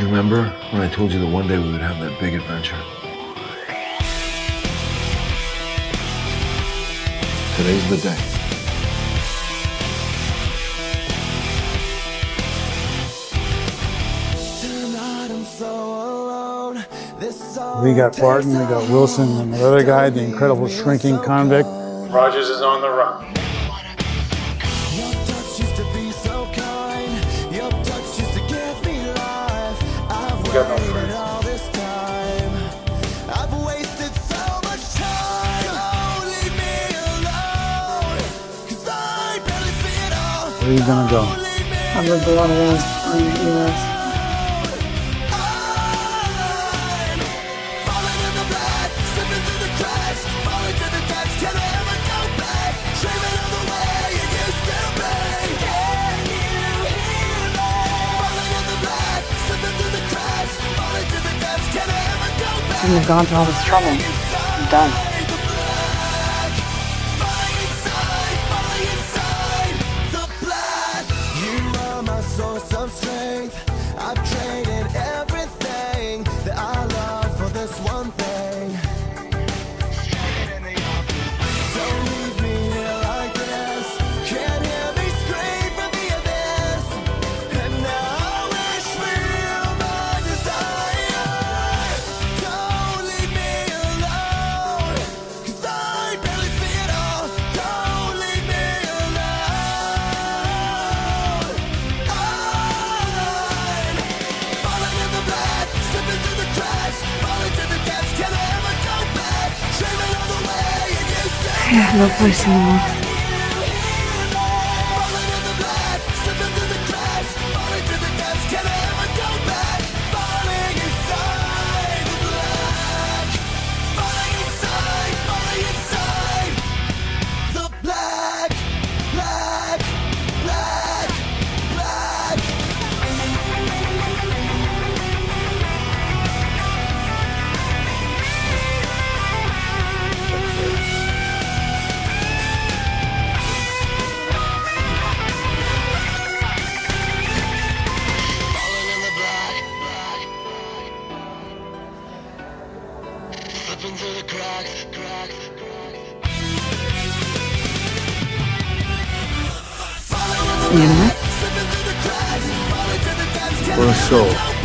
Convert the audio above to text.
You remember when I told you that one day we would have that big adventure? Today's the day. We got Barton, we got Wilson, and the other guy, the incredible shrinking convict. Rogers is on the run. We got no friends. Where are you gonna go? I lived a lot of lives on the Shouldn't have gone through all this trouble. I'm done. I've traded used to I through the. You know? For a soul.